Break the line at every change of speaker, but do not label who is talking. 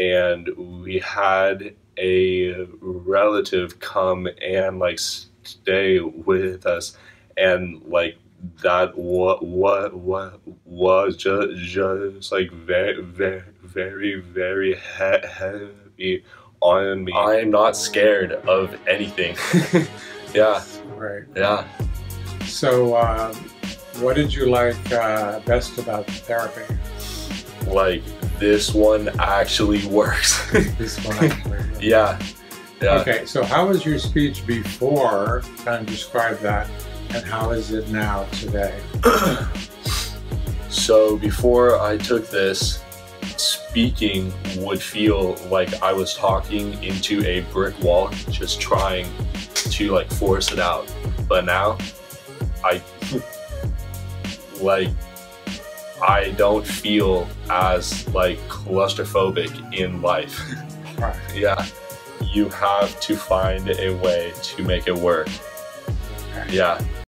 and we had a relative come and like stay with us. And like that what what what was just just like very very very very he- heavy on me. I'm not scared of anything. Yeah.
Right.
yeah.
So, um, what did you like uh, best about the therapy?
Like this one actually works
This one, actually.
yeah yeah
Okay, so how was your speech before? Kind of describe that, and how is it now today?
So before I took this, speaking would feel like I was talking into a brick wall, just trying to like force it out. But now, I like I don't feel as like claustrophobic in life. Yeah, you have to find a way to make it work. Yeah.